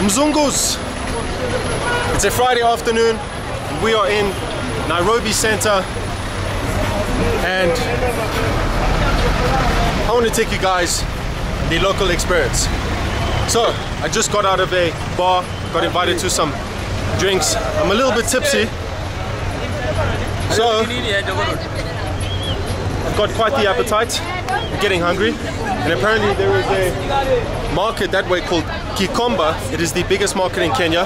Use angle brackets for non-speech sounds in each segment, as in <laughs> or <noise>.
Mzungus. It's a Friday afternoon. We are in Nairobi Center and I want to take you guys the local experience. So I just got out of a bar, got invited to some drinks. I'm a little bit tipsy. So got quite the appetite. I'm getting hungry. And apparently there is a market that way called Gikomba. It is the biggest market in Kenya.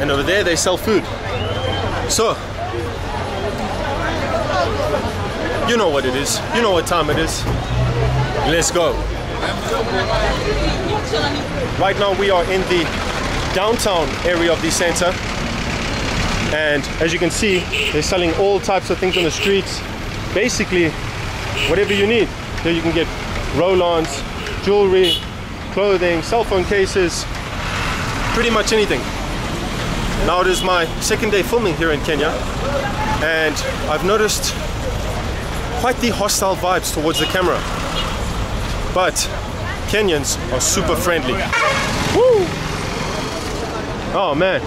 And over there they sell food. So, you know what it is. You know what time it is. Let's go. Right now we are in the downtown area of the center. And as you can see, they're selling all types of things on the streets. Basically, whatever you need. Here you can get roll-ons, jewelry, clothing, cell phone cases, pretty much anything. Now it is my second day filming here in Kenya and I've noticed quite the hostile vibes towards the camera. But Kenyans are super friendly. Woo! Oh man.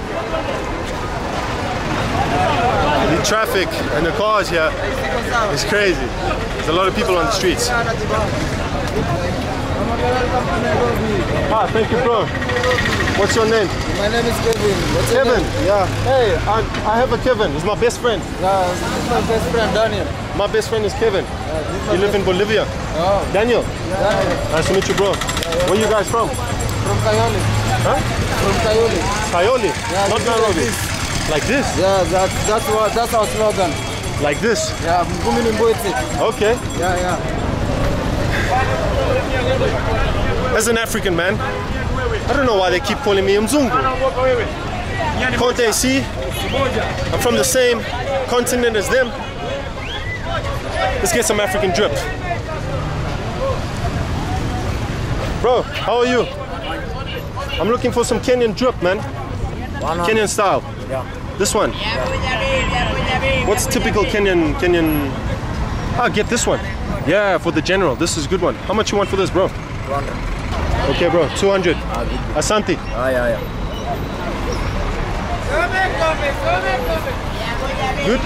The traffic and the cars here is crazy. There's a lot of people on the streets. Ah, thank you, bro. What's your name? My name is Kevin. What's your Kevin. name? Yeah. Hey, I'm, I have a Kevin. He's my best friend. Yeah, this is my best friend Daniel. My best friend is Kevin. Yeah, this is my You live in Bolivia. Oh, Daniel, Daniel. nice to meet you, bro. Where you guys from? From Kayole. Huh? From Kayole. Coyote, Yeah, not this is like Nairobi. This. Like this? Yeah, that's that's what that's our slogan. Like this? Yeah, Mgumi ni Mbwezi. Okay. Yeah, yeah. As an African man, I don't know why they keep calling me Mzungu. Can't they see? I'm from the same continent as them. Let's get some African drip. Bro, how are you? I'm looking for some Kenyan drip, man. Kenyan style. Yeah. This one. What's typical Kenyan Kenyan? Ah, get this one. Yeah, for the general. This is a good one. How much you want for this, bro? Okay, bro. 200. Asante. Ah, yeah, yeah. Good.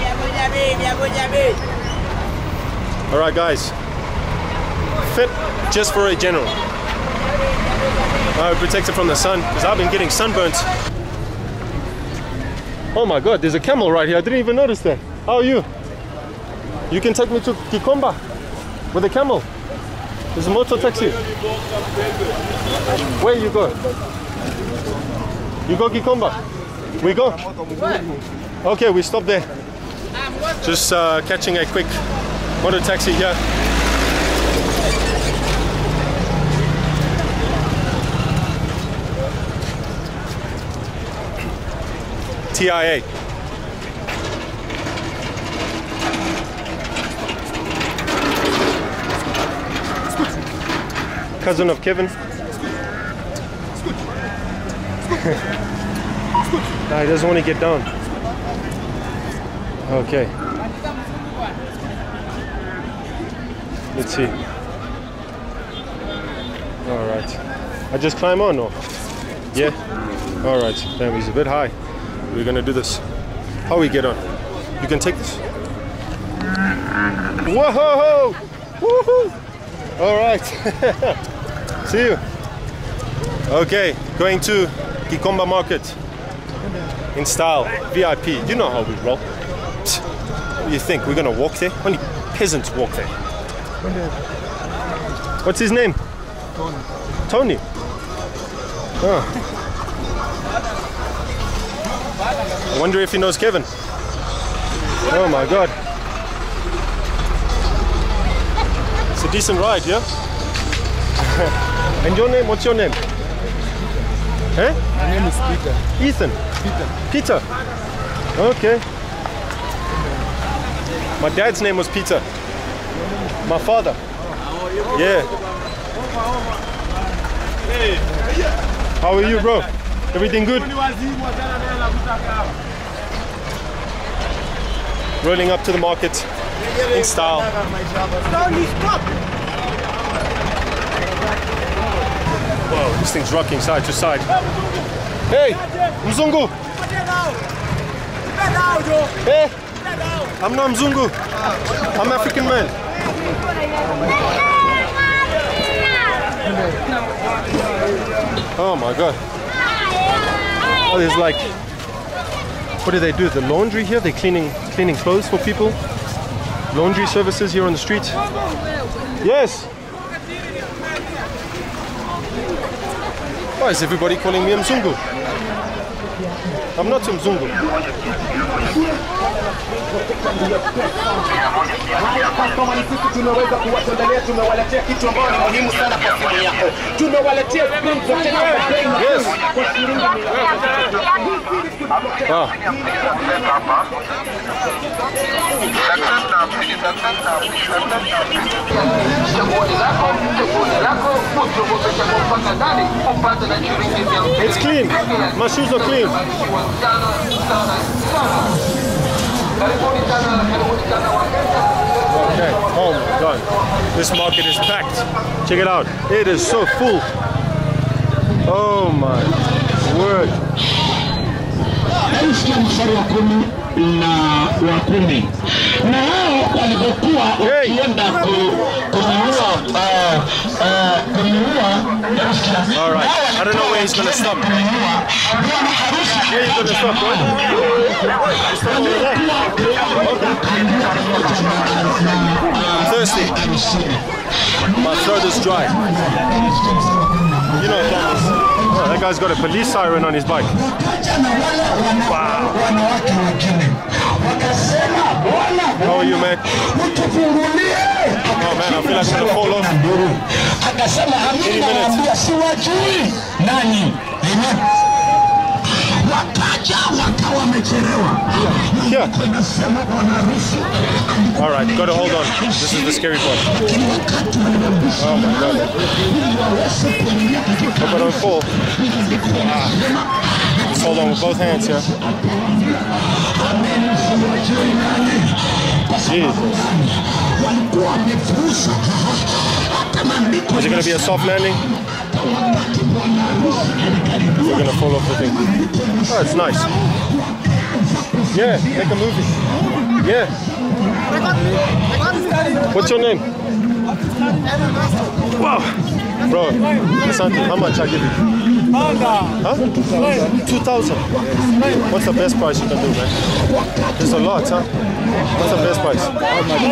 All right, guys. Fit just for a general. I protect it from the sun because I've been getting sunburnt. Oh my God, there's a camel right here. I didn't even notice that. How are you? You can take me to Gikomba with a camel. There's a motor taxi. Where you go? You go Gikomba. We go. Okay, we stop there. Just uh, catching a quick motor taxi here. TIA. Cousin of Kevin. <laughs> nah, he doesn't want to get down. Okay. Let's see. All right. I just climb on, or? Yeah. All right. Damn, he's a bit high. We're gonna do this. How we get on? You can take this. Whoa! Woohoo! All right. <laughs> see you. Okay, going to Gikomba Market in style, VIP. You know how we roll. What do you think? We're gonna walk there? Only peasants walk there. What's his name? Tony. Tony. Oh. I wonder if he knows Kevin. Oh my god. It's a decent ride, yeah? <laughs> and your name? What's your name? Eh? My name is Peter. Ethan. Peter. Peter. Okay. My dad's name was Peter. My father. Yeah. How are you, bro? Everything good? Rolling up to the market in style. Whoa, this thing's rocking side to side. Hey, Mzungu. Hey, I'm not Mzungu. I'm African man. Oh my god. Oh, there's like, what do they do? The laundry here? They're cleaning cleaning clothes for people. Laundry services here on the street. Yes. Why is everybody calling me Mzungu? I'm not Mzungu. Kama sisi tumeweza kuwatembelea, tumewaletea kitu ambayo ni muhimu sana kwa simu yako. Tumewaletea kwa shilingi it's clean. My shoes are clean. God. This market is packed. Check it out. It is so full. Oh my word. Na wa kumi na wao walipokuwa Hey. wakienda ku- kununua kununua All right. I don't know where he's gonna stop. Where you gonna stop, bro? You stop over there? I'm thirsty. My throat is dry. You know what. Oh, that guy's got a police siren on his bike. Wow. How are you, man? Oh man, I feel like I'm gonna fall off. akasema amina naambia siwajui nani Amen. wakaja wakawa wamechelewa Yeah. nasema bwana harusi All right, gotta hold on. This is the scary part. Oh my god. Hope I don't fall. Ah. Hold on with both hands here. Jesus. Is it gonna be a soft landing? We're gonna fall off the thing. Oh, it's nice. Yeah, make a movie. Yeah. What's your name? Wow. Bro, Asante, how much I give you? Huh? 2,000. What's the best price you can do, man? There's a lot, huh? What's the best price?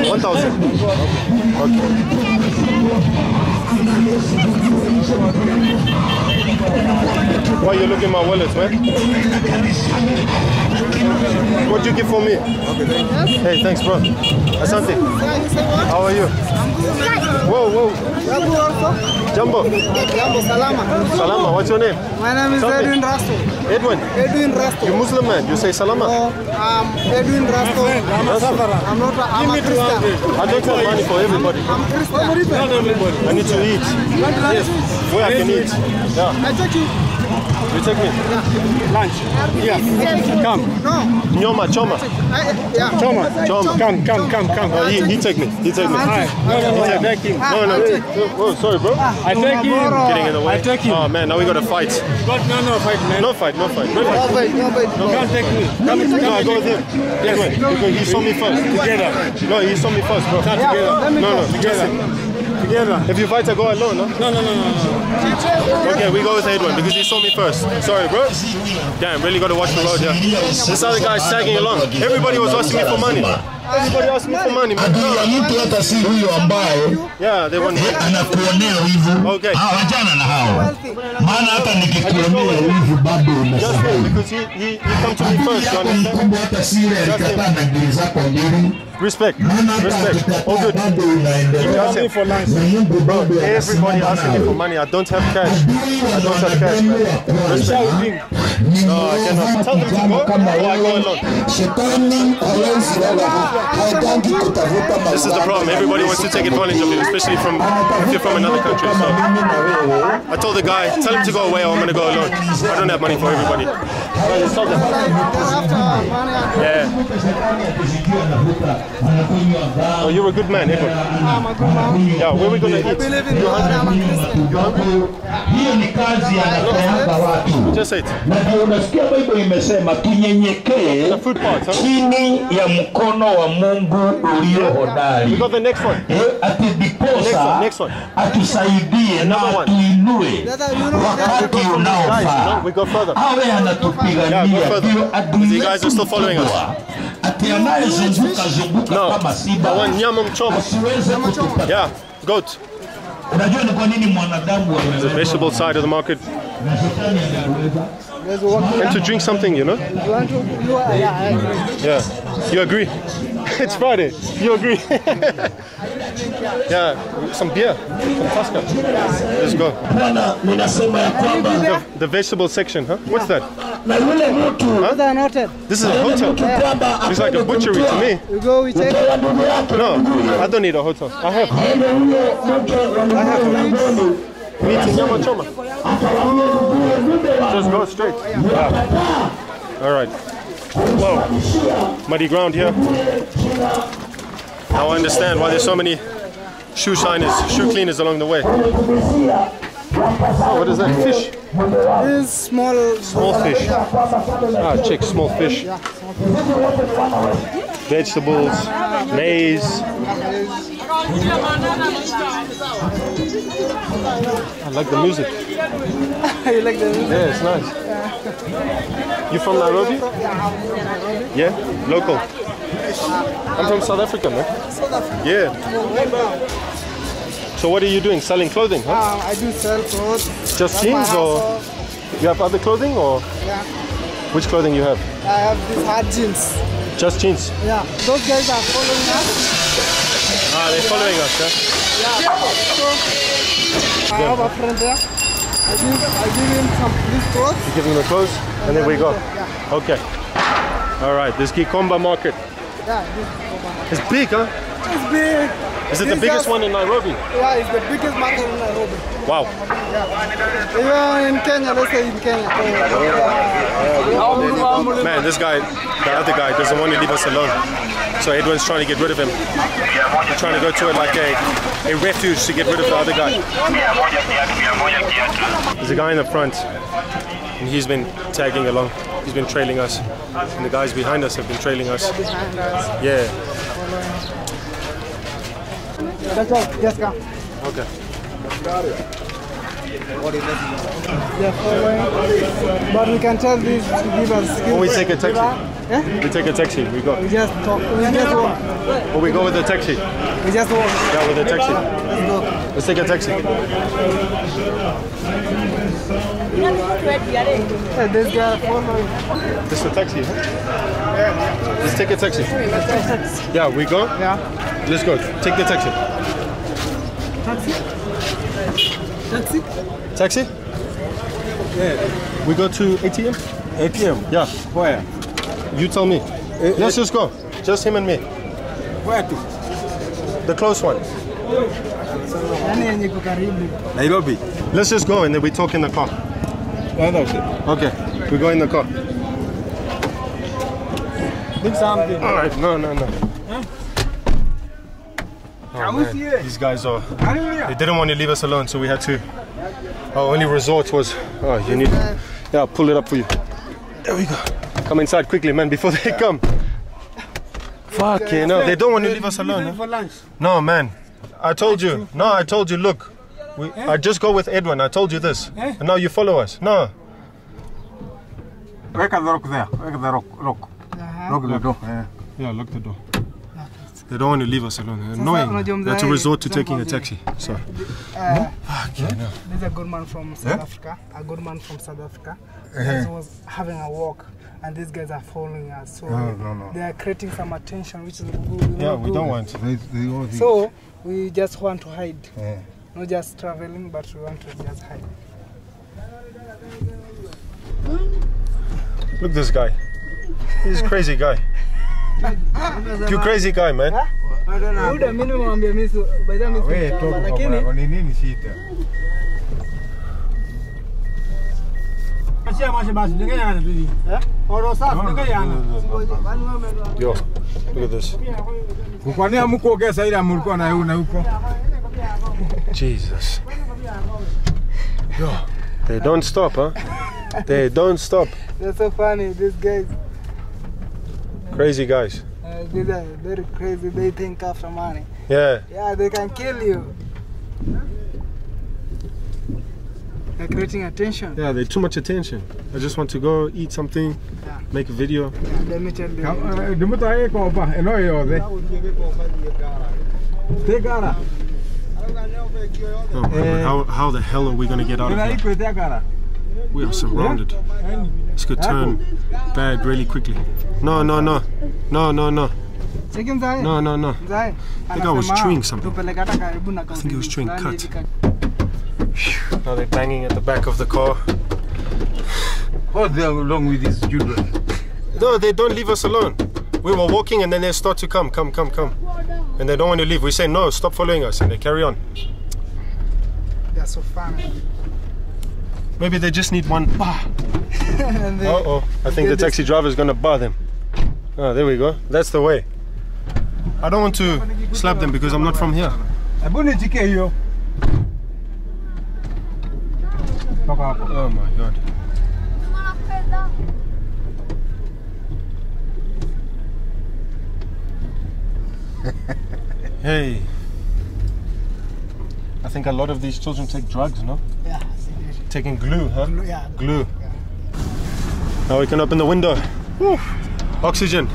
1,000. Okay. Why you looking at my wallet, man? What'd you give for me? Hey, thanks, bro. Asante. How are you? Whoa, whoa. Jumbo. Jambo salama. Salama. What's your name? My name is Tell me. Edwin Rasto. Edwin. Edwin Rasto. You Muslim man. You say salama. Oh, um, Edwin Rasto. I'm not a, I'm a Christian. I don't have money for everybody. I'm Christian. I need to eat. Yes. Where I can eat. Yeah. I take you. You take me. Lunch. Yeah. Come. No. Nyoma, choma. Yeah. Choma. Choma. Come, come, come, come. Oh, he, he take me. He take me. Hi. No, no, no, I take him. No, no. Oh, sorry, bro. Ah. I take him. Getting in the way. I take him. Oh man, now we gotta fight. But no, no, fight, man. No fight, no fight. No fight, No, fight. no. Can't take me. Come, come, No, I go with him. Edwin, because he saw me first. together. No, he saw me first, bro. Not together. No, no, together. Together. If you fight, I go alone, no? No, no, no, no, no. Okay, we go with Edwin because he saw me first. Sorry, bro. Damn, really got to watch the road here. This other guy's tagging along. Everybody was asking me for money. Everybody asked me for money, man. adui ya mtu hata si huyo ambaye Yeah, they want. anakuonea wivu Okay. Ah, wachana na hao maana hata nikikuonea wivu bado Just him unasahau because he, he, he come to me first, you yako ni understand? kubwa hata si ile alikataa na ngiri zako mbili Respect. Respect. All akikataa good. bado unaendelea That's it. Mungu bado Everybody anasimama asking me for money. I don't have cash. I don't have cash, man. Respect. No, I cannot. Tell them to go or I go alone. Shetani hawezi wala hatangi kutafuta This is the problem. Everybody wants to take advantage of you, especially from if you're from another country. So mimi na wewe I told the guy, tell him to go away or I'm gonna go alone. I don't have money for everybody. No, just tell them. They're after money. Yeah. Oh, you're a good man, Edward. I'm a good man. Yeah, where we gonna I eat? believe in God. I'm a Christian. hiyo ni kazi anafanyanga watu Just say it. na ndio unasikia Bible imesema tunyenyekee The food part, huh? chini ya mkono wa Mungu ulio We hodari got the next one. Eh, ati Next ndiposa one, next one. atusaidie na Number one. atuinue Brother, you know wakati Guys, you unaofaa know, we go further. awe Yeah, anatupigania go further. ndio adui You guys are still following us. mkubwa. ati anayezunguka zunguka No, kama I simba want nyama mchoma. asiweze kutupa. Yeah, goat. Unajua ni kwa nini mwanadamu The ameweza vegetable side of the market. na shetani hajaweza? And to drink something, you know? You want to? You are, yeah. You agree? <laughs> it's Friday. You agree? <laughs> yeah. Some beer. Some Tusker. Let's go. Bwana, ninasema ya kwamba The, the vegetable section, huh? What's that? na yule mtu Brother, noted. This is a hotel. It's like a butchery to me. You go, we take. apenda ndugu yake No, I don't need a hotel. I have huyo mtu meat and nyama choma. Just go straight. Yeah. All right. Whoa. Muddy ground here. Now I understand why there's so many shoe shiners, shoe cleaners along the way. Oh, what is that? Fish. This small. Small fish. Ah, check small fish. Vegetables, maize. I like the music. <laughs> you like the music? Yeah, it's nice. You from Nairobi? Yeah, local. I'm from South Africa, man. South Africa? Yeah. So what are you doing? Selling clothing, huh? Um, I do sell clothes. Just jeans or you have other clothing or Yeah. which clothing you have? I have these hard jeans. Just jeans. Yeah. Those guys are following us. Ah, they're following us, yeah? I have a friend there. I give, I give him some these clothes. You give them the clothes and then we go. Yeah. Okay. All right, this Gikomba market. Yeah. This It's big, huh? It's big. Is it the biggest one in Nairobi? Yeah, it's the biggest market in Nairobi. Wow. Yeah. Even in Kenya, let's say in Kenya. Man, this guy, the other guy, doesn't want to leave us alone. So Edwin's trying to get rid of him. He's trying to go to it like a, a refuge to get rid of the other guy. There's a guy in the front, and he's been tagging along. He's been trailing us. And the guys behind us have been trailing us. Yeah. That's all. Yes, come. Okay. They're. But we can tell this to give us. Or we take a taxi. Yeah? Eh? We take a taxi. We go. We just talk. We just walk. Or we go with a taxi. We just walk. Yeah, with a taxi. Let's go. Let's take a taxi. Yeah, this guy following. This is a taxi. Huh? Let's take a taxi. Yeah, we go. Yeah. Let's go. Take the taxi. Taxi? Taxi? Taxi? Yeah. We go to ATM? ATM. Yeah. Where? You tell me. Let's just go. Just him and me. Where to? The close one. Yaani yenye iko karibu. Nairobi. Let's just go and then we talk in the car. No, no, okay. Okay. We go in the car. Think something. All right. No, no, no. Oh, man. These guys are, they didn't want to leave us alone, so we had to. Our only resort was. Oh, you need. Yeah, I'll pull it up for you. There we go. Come inside quickly, man, before they come. Fuck, you know, they don't want to leave us alone. huh? No, man. I told you. No, I told you. Look, we, I just go with Edwin. I told you this, Eh? and now you follow us. No. Weka the rock there. Weka the rock. Rock. Rock the door. Yeah. Yeah, lock the door. They don't want to leave us alone. They're annoying. unajua That's a resort to taking a taxi. So. Uh, Fuck, you know. There's a good man from South Africa. A good man from South Africa. He was having a walk, and these guys are following us. So No, no, no. they are creating some attention, which is good. Yeah, we don't want. They, they all So we just want to hide, yeah. Not just traveling, but we want to just hide. Look this guy. He's a crazy guy. You crazy guy, man. Muda mimi nimemwambia mimi si- by the way mimi si We mkamba, toka lakini kwa ni nini shida? Acha mashi basi, ndenge yana bibi. Eh? Oro safi, ndenge yana. Yo, look at this. Kwa nini hamkuongeza ile mlikuwa na na huko? Jesus. Yo, they don't stop, huh? They don't stop. They're so funny. These guys, Crazy guys. uh, these are very crazy. They think after money. Yeah. Yeah, they can kill you. They're creating attention. Yeah, they're too much attention. I just want to go eat something, Yeah. make a video. Yeah, let me tell you. Di Oh how, how the hell are we gonna get out of here? iko te gara. We are surrounded. This could turn bad really quickly. No, no, no. No, no, no. Check him, Zai. No, no, no. I think I was chewing something. tupeleke hata karibu na think he was chewing cut. hivi Now they're banging at the back of the car. Hold them along with these children. No, they don't leave us alone. We were walking and then they start to come, come, come, come. And they don't want to leave. We say, no, stop following us. And they carry on. They're so funny. Maybe they just need one bar. <laughs> and they, Uh oh. I think the taxi driver is going to bar them. Oh, there we go. That's the way. I don't want to slap them because I'm not from here. Hebu nichike hiyo. Toka hapo. Oh my god. <laughs> hey. I think a lot of these children take drugs, no? yeah, Taking glue, huh? yeah. Glue. Now we can open the window. Whew. Oxygen.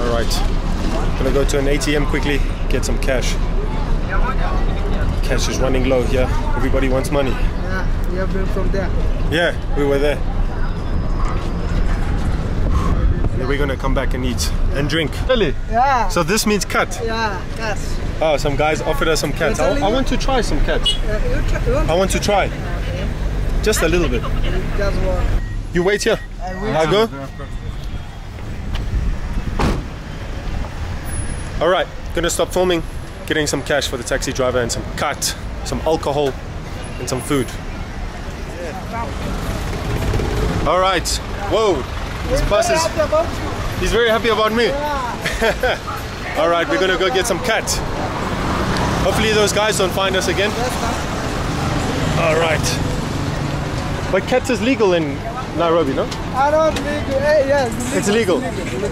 All right. Gonna go to an ATM quickly, get some cash. Cash is running low here. Everybody wants money. Yeah, we have been from there. Yeah, we were there. And then we're gonna come back and eat and drink. Really? Yeah. So this means cat. yeah, yes. Oh, some guys offered us some cats. I, I want to try some cats. Uh, you, try, you want I want to try. Just a little bit. just walk. You wait here. I will. I go. All right, gonna stop filming, getting some cash for the taxi driver and some cat, some alcohol, and some food. All right. Whoa, this bus is. Happy about you. He's very happy about me. <laughs> All right, we're gonna go get some cat. Hopefully those guys don't find us again. All right. But cat is legal in Nairobi, no? I don't think. Hey, yes. It's legal.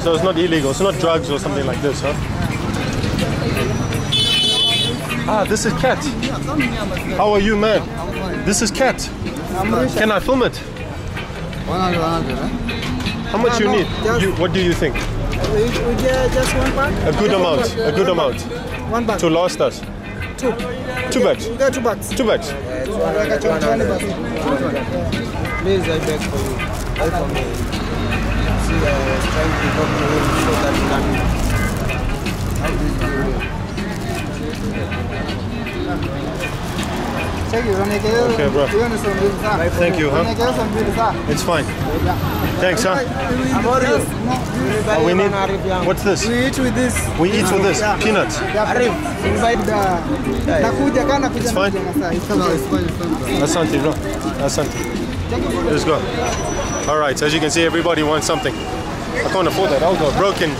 So it's not illegal. It's not drugs or something like this, huh? Ah, this is cat. How are you, man? This is cat. Can I film it? How much you no, need? You, what do you think? We, we get just one bag? A good amount. A good amount One bag. to last us. Two. Two bags. Got two bags. Two bags. A 20 bags. Please, I beg for you. Help for me. See, uh, trying to help me so that you can help this video. Check you. Okay, bro. hiyo ni saa mbili sana. Thank you, huh? Unaekelea saa mbili sana. It's fine. Thanks, huh? Yes, Oh, we need. What's this? We eat with this. We eat with this. Yeah. Peanuts. Arif, invite the nakuja kana kuja It's fine. nakuja na saa. It's okay. Fine. It's fine. Asante, bro. Asante. Let's go. All right. As you can see, everybody wants something. I can't afford that. I'll go broken.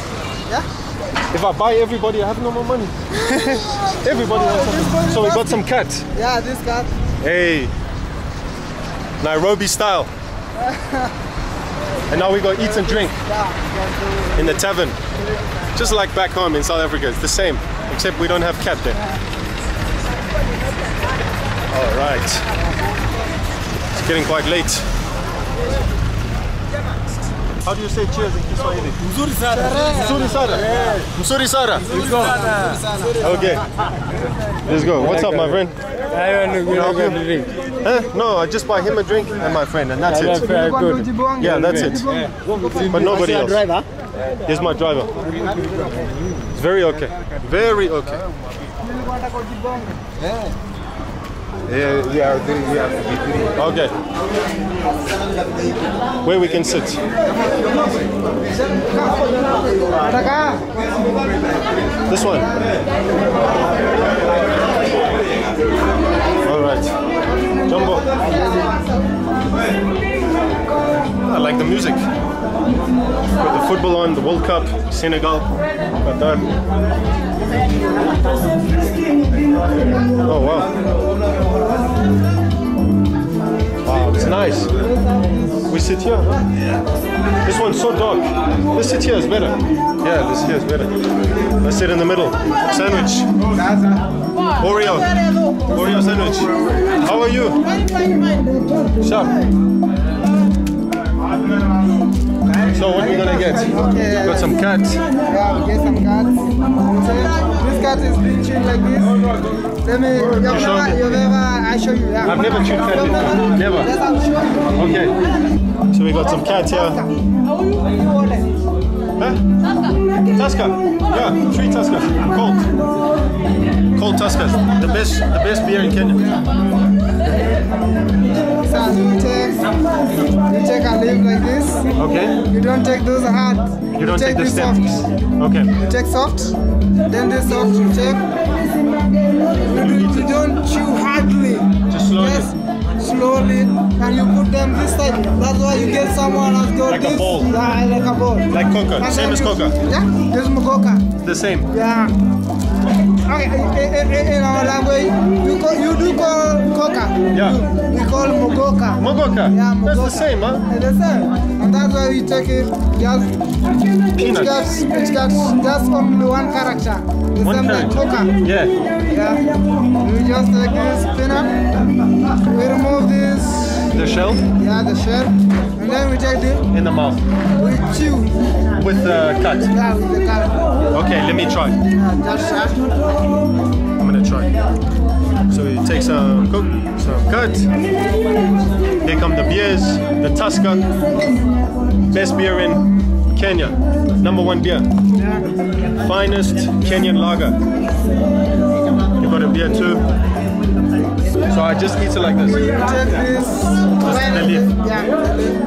If I buy everybody, I have no more money. <laughs> everybody wants something. So we got some cat. Yeah, this cat. Hey, Nairobi style. and now we go eat and drink in the tavern. Just like back home in South Africa, it's the same, except we don't have cat there. All right. It's getting quite late. How do you say cheers in Kiswahili? Mzuri sana. Mzuri sana. Mzuri sana. Okay. Let's go. What's up, my friend? Huh? No, I just buy him a drink and my friend, and that's it. Tulikuwa ndio ujibonge. Yeah, that's it. But nobody else. Driver? Here's my driver. It's very okay. Very okay. Nilikuwa. Yeah, yeah, they, yeah. Okay. Where we can sit. This one. All right. Jumbo. I like the music. Got the football on, the World Cup, Senegal, Qatar. Oh wow. Wow, it's nice. We sit here, huh? This one's so dark. Let's sit here is better. Yeah, this here is better. Let's sit in the middle. Sandwich. Oreo. Oreo sandwich. How are you? Sharp. So what are we gonna get? Got some cats. Yeah, we get some cats. So, this cat is being chewed like this. Let me, you've show never, you've ever, I show you, yeah. I've never chewed cat. Never. Yes, I'll show. Okay. So we got some cats here. Huh? Tusker. Yeah, three Tuskers. Cold. Cold Tuskers. The best the best beer in Kenya. So you take, you take a leaf like this. Okay. You don't take those hard. You don't take the this soft. Okay. You take soft. Then this soft you take. You, do, you don't chew hardly. Just slowly. Just slowly. And you put them this side. That's why you get someone has got Like a this. ball. Yeah, like a ball. Like coca. Same as coca. Yeah, this is coca. It's the same. Yeah. In, our language, you, call, you do call coca. Yeah. You- we call mogoka. Mogoka. Yeah, That's the same, huh? Yeah, the same. And that's why we take it just It got, it got just only one character. The One same like character. coca. Yeah. Yeah. We just take this peanut. We remove this, The shell yeah, the shell. And then we take the, in the mouth With chew. with the cut. Yeah, with the carrot. Okay, let me try. I'm gonna try. So you take some cook, some cut. Here come the beers, the Tusker, best beer in Kenya, number one beer, finest Kenyan lager. You got a beer too. So I just eat it like this. When- the.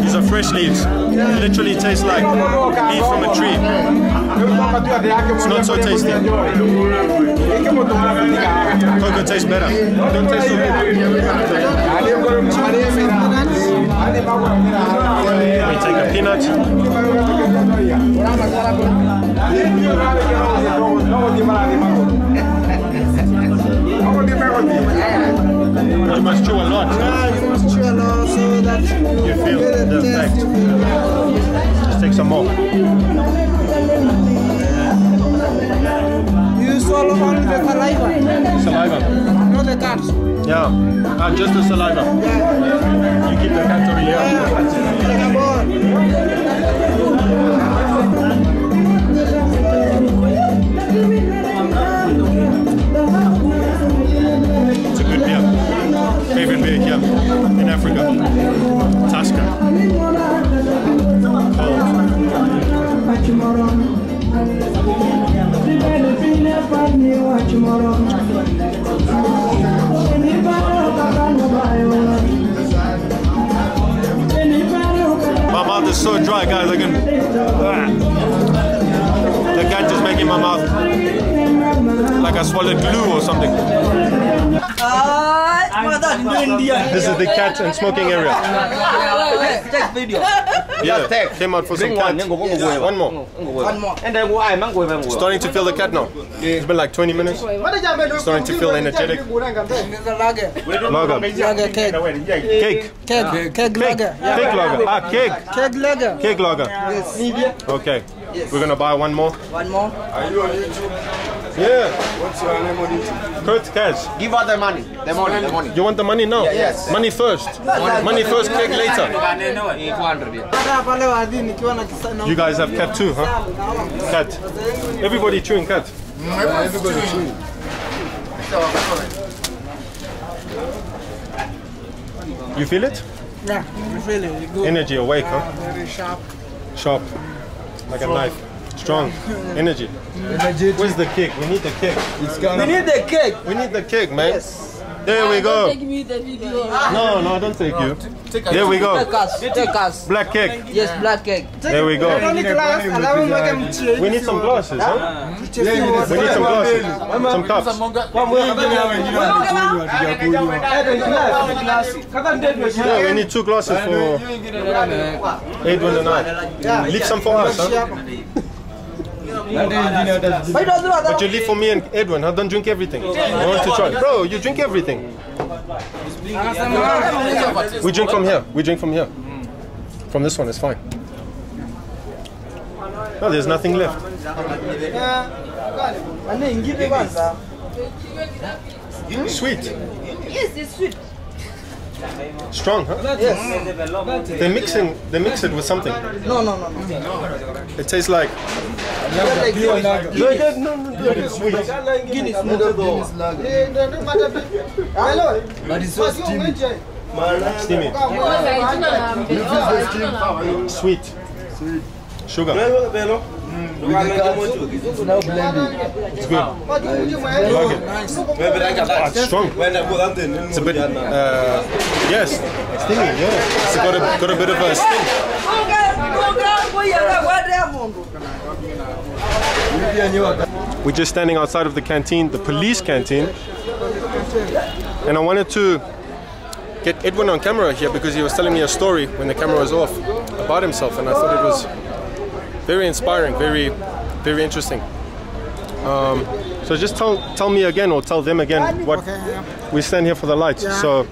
These are fresh leaves. It literally tastes like leaf from a tree. It's not so tasty. Cocoa tastes better. Don't taste so good. We take a peanut. You must chew a lot. Yeah, you must chew a lot so that You feel the effect. Just take some more. You swallow only the saliva, Saliva. not the cat. Yeah. Ah, just the saliva. You keep the cat over here. Is and smoking area. Take video. Yeah, came out for some cat. One yes. one more. Starting to feel the cat now. It's been like 20 minutes. Starting to feel energetic. There's a lager. Lager. Lager cake. Cake. Cake. Cake lager. Yeah. Cake lager. Ah, cake. Cake lager. Cake lager. Yes. Okay. We're gonna buy one more. One more. Yeah. What's your name on YouTube? Kurt Caz. Give her the money. The money. The money. You want the money now? yes. Money first. Money first, cake later. 400 yeah. Hata pale wadhi nikiwa na kisa na You guys have cat too, huh? Cat. Everybody chewing cat. Everybody chewing. You feel it? Yeah, you feel it. You go Energy awake, huh? very sharp. Sharp. Like a knife. Strong. Energy. Where's the cake? We need the cake. We need the cake. We need the cake, man. Yes. There we go. Take me the video. No, no, don't take you. There we go. Take us, take us. Black cake. Yes, black cake. There we go. Only glass, allow him make him check. We need some glasses, huh? We need some glasses. Some cups. Yeah, we need two glasses for Edwin and I. Leave some for us, huh? But you leave for me and Edwin, huh? Don't drink everything. I want to try. Bro, you drink everything. We drink from here. We drink from here. From this one, it's fine. No, there's nothing left. Sweet. Yes, it's sweet. Strong, huh? Yes. They're mixing, they mix it with something. No, no, no, no. It tastes like. Like Guinness. No, no, no, no, it's sweet. Guinness lager. But it's so steamy. Steamy. Sweet. Sugar. Now blending. It's good. I like it. Ah, it's strong. It's a bit, uh, yes, stingy, yeah. It's got a, got a bit of a sting. We're just standing outside of the canteen, the police canteen. And I wanted to get Edwin on camera here because he was telling me a story when the camera was off about himself and I thought it was very inspiring, very, very interesting. Um, so just tell, tell me again or tell them again what we stand here for the lights. So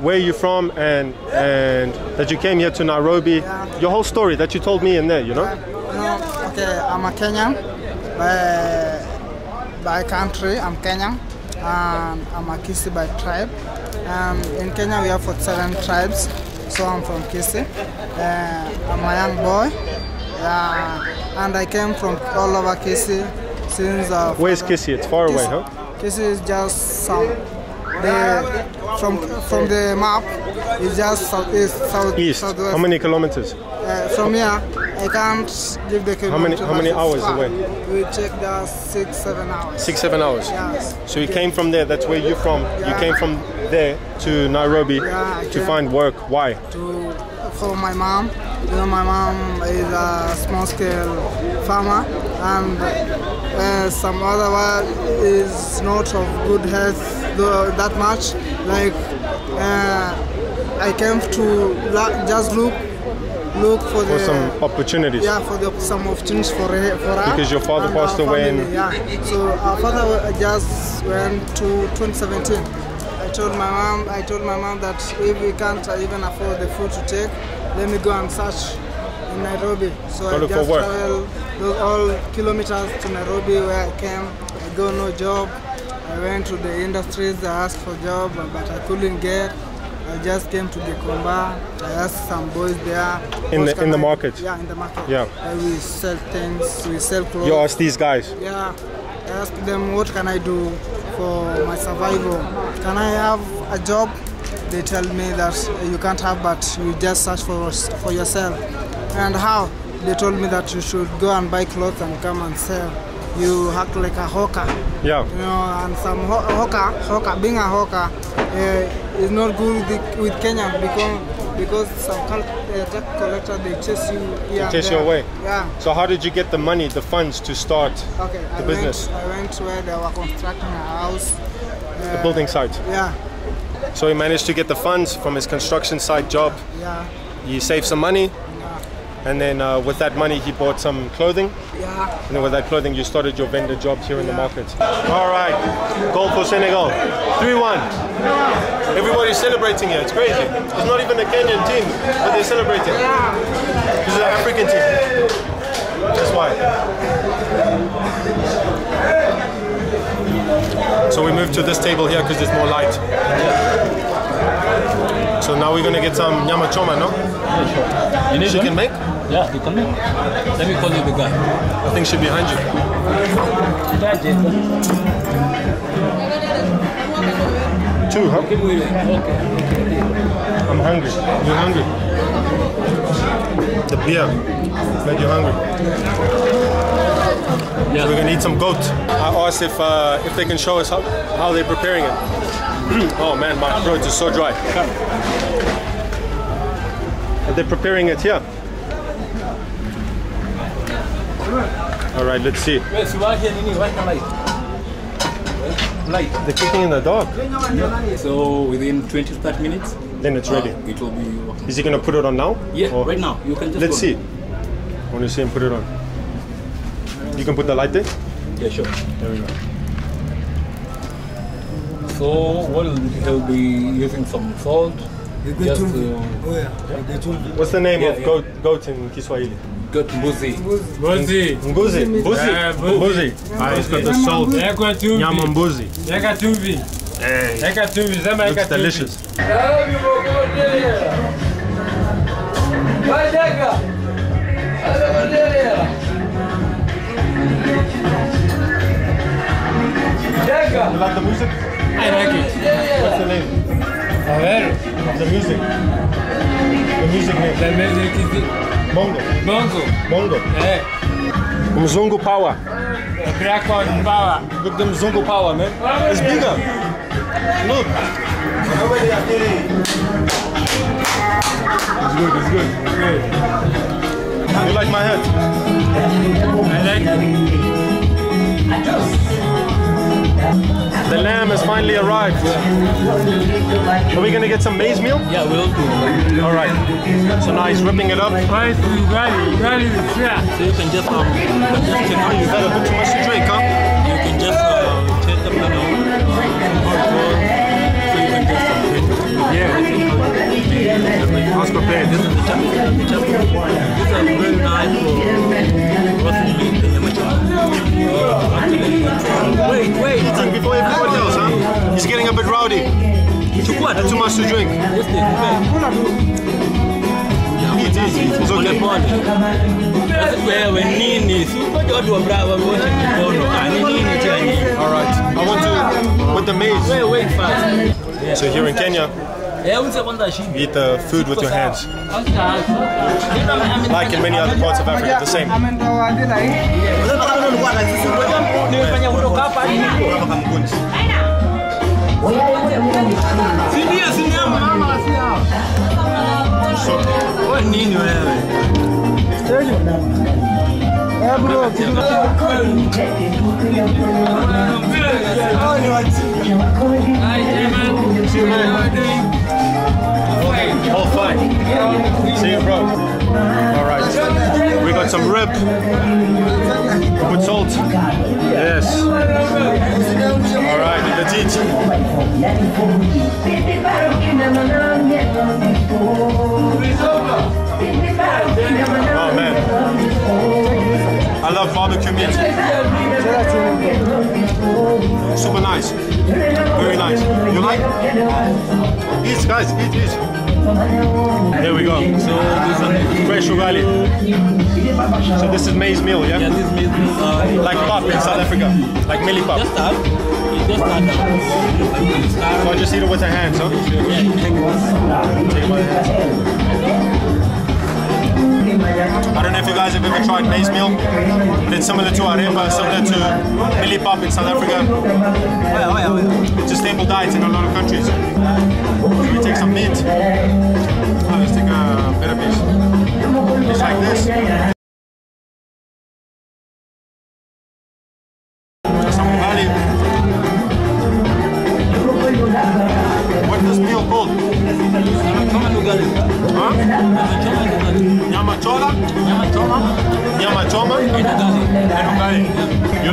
where you from and and that you came here to Nairobi, your whole story that you told me in there, you know? No, okay, I'm a Kenyan. By, by country, I'm Kenyan. And I'm a Kisii by tribe. And in Kenya, we have 47 tribes. So I'm from Kisii. Uh, I'm a young boy. Yeah, and I came from all over Kisii since. Uh, Where's Kisii? It's far away, huh? Kisii is just south. The, from from the map, it's just southeast, south, East. southwest. How many kilometers? Uh, from here, I can't give the kilometers. How many- how many hours far. away? We check the six, seven hours. Six, seven hours. Yes. So you came from there. That's where you're from. You came from there to Nairobi Yeah, to find work. Why? To for my mom. You know, my mom is a small-scale farmer, and uh, some other one is not of good health that much. Like uh, I came to la- just look look for the For some opportunities. Yeah, for the, some opportunities for her, for her. Because your father passed away in- Yeah. So our father just went to 2017. I told my mom. I told my mom that if we can't even afford the food to take, let me go and search in Nairobi. So Go I just traveled those all kilometers to Nairobi where I came. I got no job. I went to the industries. I asked for job, but I couldn't get. I just came to Gikomba. I asked some boys there. In the- in the market? Yeah, in the market. Yeah. Uh, we sell things. We sell clothes. You asked these guys. Yeah. I asked them what can I do for my survival. Can I have a job? They tell me that you can't have, but you just search for for yourself. And how? They told me that you should go and buy clothes and come and sell. You act like a hawker. Yeah. You know, and some ho- hawker, hawker, being a hawker uh, is not good with, with Kenya because because some cul- uh, collector they chase you here and chase you away. Yeah. So how did you get the money, the funds to start Okay. the I business, Went, I went to where they were constructing a house. the building site? Yeah. So he managed to get the funds from his construction site job. Yeah. He saved some money, and then uh, with that money he bought some clothing. Yeah. And then with that clothing you started your vendor jobs here in the market. All right, goal for Senegal, 3-1. Everybody's celebrating here. It's crazy. It's not even a Kenyan team, but they're celebrating. Yeah. This is an African team. That's why. So we moved to this table here because there's more light. So now we're gonna get some nyama choma, no? You need She one? can make? Yeah, you can make. Let me call you the guy. I think she's behind you. Two, huh? Okay. I'm hungry. You're hungry. The beer made you hungry. Yeah. So we're gonna eat some goat. I asked if uh, if they can show us how, how they're preparing it. <clears throat> oh man, my throat is so dry. Are they preparing it here? All right, let's see. Wait, so why here nini? Why not light? Light. They're cooking in the dark. So within 20 to 30 minutes, Then it's ready. uh, it will be. okay. Is he gonna put it on now? Yeah, Or- right now. You can just. Let's see. I want to see him put it on. You can put the light there. Yeah, sure. There we go. So what will he'll be using some salt. Just to What's the name Yeah, of yeah. goat goat in Kiswahili? get mbuzi. Mbuzi. Mbuzi. Mbuzi. Yeah, Mbuzi. Ah, it's got the salt. Weka chumvi. Nyama mbuzi. Weka chumvi. Hey. Weka chumvi. Sema Looks weka chumvi. delicious. You like the music? I like it. What's the name A ver, of the music? The music name. la music is the... Mongo. bongo. Mongo. Eh, Mzungu power. black on power. Look the Mzungu power, man. It's bigger. Look. It's good, it's good. Good. You like my hat? I like it. The lamb has finally arrived. Are we gonna get some maize meal? Yeah, we'll do. All right. So now he's ripping it up. Rice with ugali. Ugali with fry. So you can just um, you can just check out. You had a bit too much to drink, huh? You can just uh, check the menu. how it works. So you can just uh, print. Yeah. How's prepared? This is the chap. The chap. These are very nice for Chukua Too much to drink. Just take it. Eat, eat, eat. It's okay. pole. Sasa wewe nini? Si ngoja watu wa brava wote mikono. Ah, ni nini chenye? All right. I want to with the maize. Wewe wait first. So here in Kenya, unse kwanza shibi. you eat the food with your hands. Like in many other parts of Africa, the same. Eh, bro, kitu All fine. See you, bro. All right. We got some rib with salt. Yes. All right, let's eat. I love barbecue meat. Super nice, very nice. You like? Eat, guys, eat, eat. There we go. So this is fresh ugali. So this is maize meal, yeah? Yeah, this means uh, Like pop in South Africa, like milli pop. just. You just start. So I just eat it with the hands, huh? Yeah, you take it. Take my hands. I don't know if you guys have ever tried maize meal, it's similar to arepa, similar to milli pap in South Africa. It's a staple diet in a lot of countries. So we take some meat. Let's take a better piece. Just like this.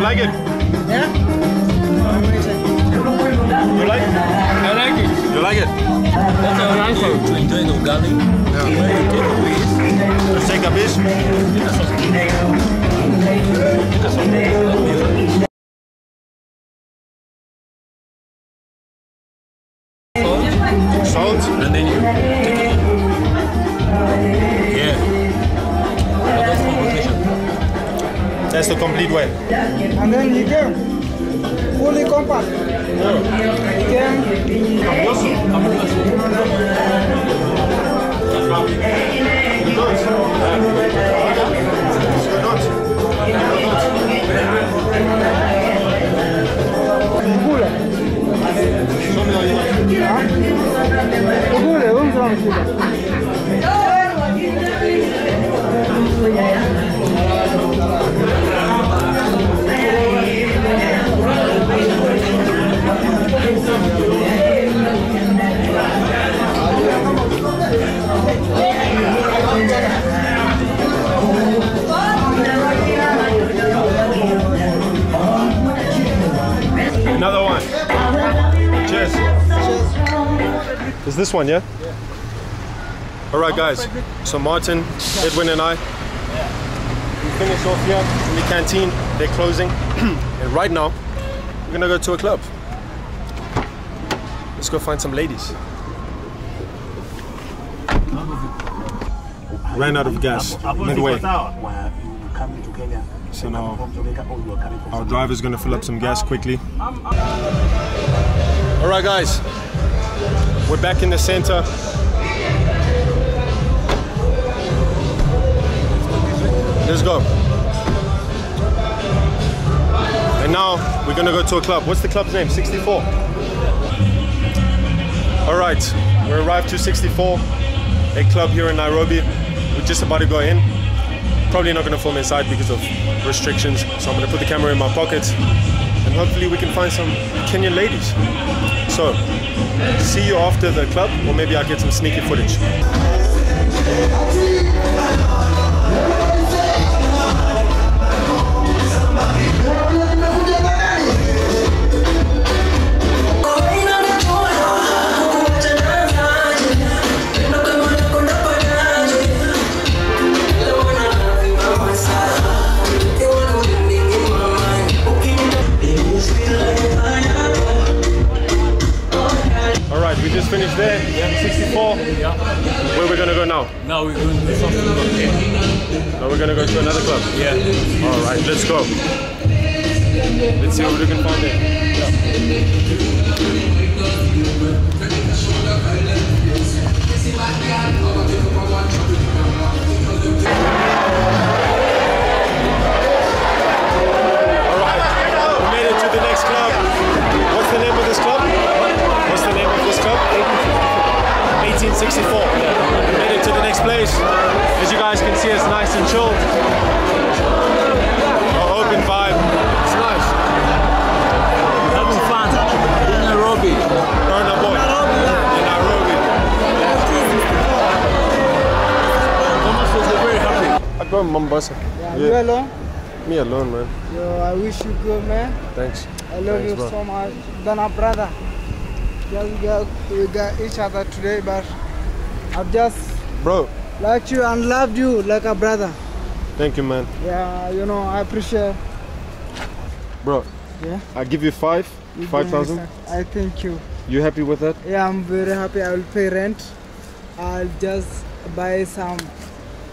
Like it? Yeah? You like it? I like it. You like it? That's how I like to enjoy the ugali. When you take a piece, Let's take a piece. salt, Salt. and then you That's the complete way. And then he came fully compact. Yeah. He came. Ogóle. It. this one, yeah? All right, guys. So Martin, Edwin, and I, we finished off here in the canteen. They're closing, <clears throat> and right now we're gonna go to a club. Let's go find some ladies. Ran out of gas midway. So now our driver's gonna fill up some gas quickly. All right, guys. We're back in the center. Let's go. And now we're gonna go to a club. What's the club's name? 64. All right, we arrived to 64, a club here in Nairobi. We're just about to go in. Probably not gonna film inside because of restrictions, so I'm gonna put the camera in my pocket and hopefully we can find some Kenyan ladies. So, see you after the club, or maybe I'll get some sneaky footage. Let's go. Me alone, man. Yo, I wish you good, man. Thanks. I love Thanks, you bro. so much. Donna, brother. Yeah, we got, we got each other today, but I've just Bro, liked you and loved you like a brother. thank you, man. Yeah, you know, I appreciate Bro, Yeah. I give you five, you five thousand. I thank you. You happy with that? Yeah, I'm very happy. I will pay rent. I'll just buy some,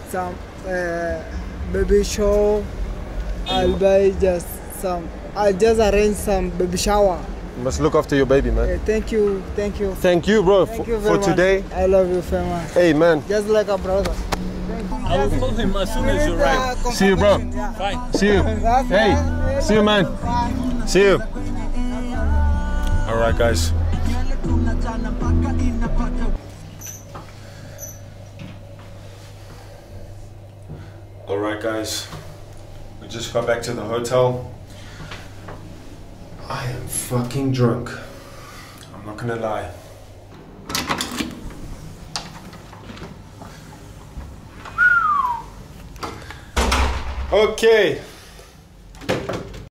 some uh, baby show. I'll buy just some. I'll just arrange some baby shower. You must look after your baby, man. Yeah, thank you, thank you, Thank you, bro, thank for, you for very much. today. I love you very much. Hey, man. Just like a brother. I will call him as soon as you arrive. See you, bro. Fine. See you. Hey, see you, man. See you. All right, guys. All right, guys. Just got back to the hotel. I am fucking drunk. I'm not gonna lie. Okay,